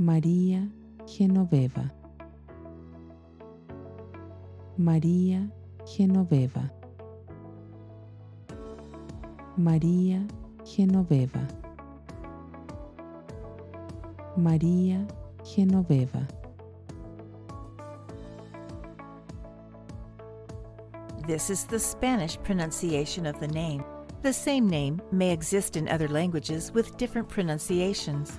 Maria Genoveva. Maria Genoveva. Maria Genoveva. Maria Genoveva. This is the Spanish pronunciation of the name. The same name may exist in other languages with different pronunciations.